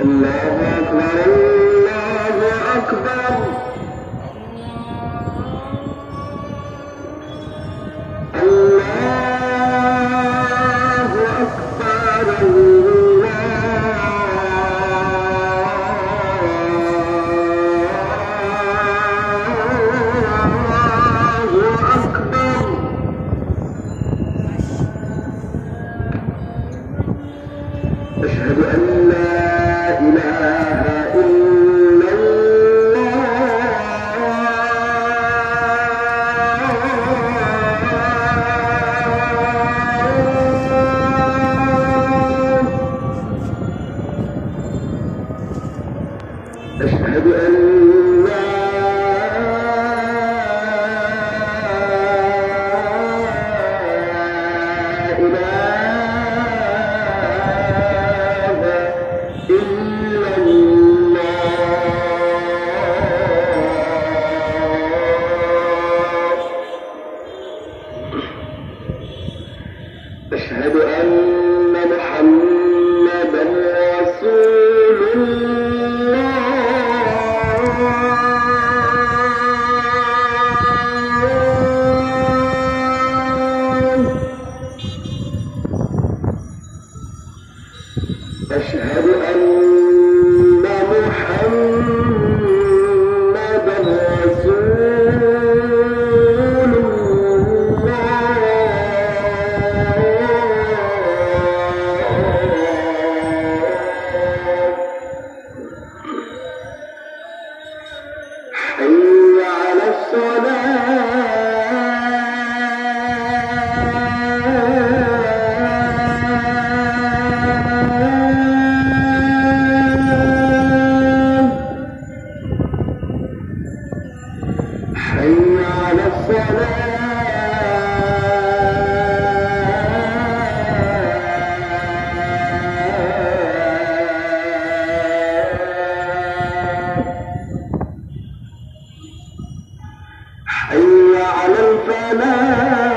الله أكبر الله أكبر الله أشهد على الفلاح.